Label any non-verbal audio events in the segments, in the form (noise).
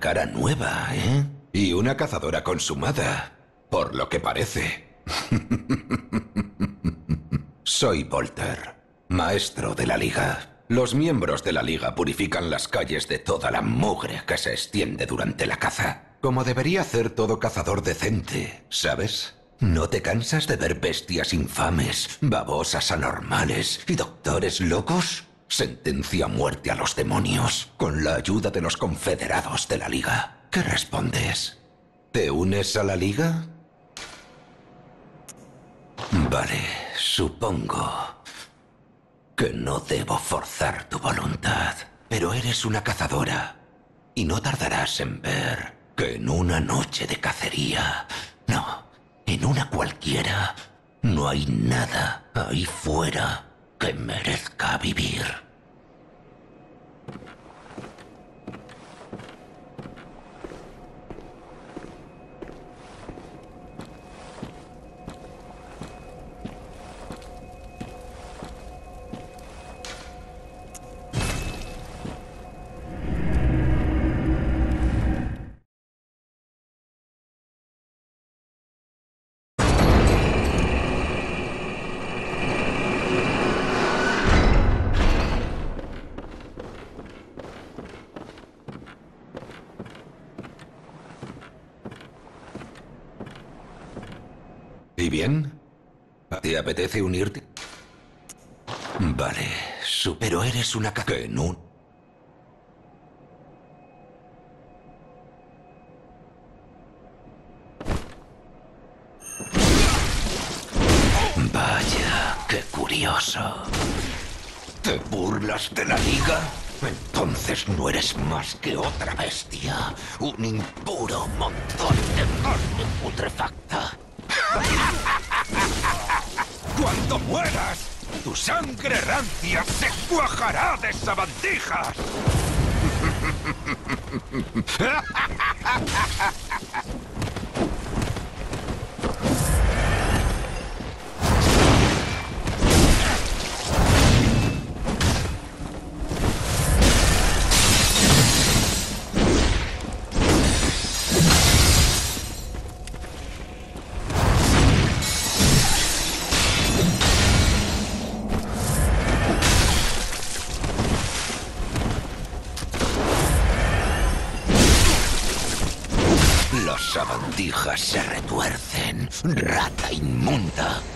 cara nueva, ¿eh? Y una cazadora consumada, por lo que parece. (laughs) Soy Volter, maestro de la Liga. Los miembros de la Liga purifican las calles de toda la mugre que se extiende durante la caza, como debería hacer todo cazador decente, ¿sabes? ¿No te cansas de ver bestias infames, babosas anormales y doctores locos? Sentencia muerte a los demonios con la ayuda de los confederados de la Liga. ¿Qué respondes? ¿Te unes a la Liga? Vale, supongo que no debo forzar tu voluntad, pero eres una cazadora y no tardarás en ver que en una noche de cacería, no, en una cualquiera, no hay nada ahí fuera que merezca vivir. ¿Y bien? ¿Te apetece unirte? Vale, pero eres una ca... que no... Vaya, qué curioso. ¿Te burlas de la liga? Entonces no eres más que otra bestia. Un impuro montón de carne putrefacta. Tu sangre rancia se cuajará de sabandijas. (laughs) sabandijas se retuercen, rata inmunda.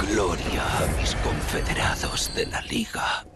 Gloria a mis confederados de la Liga.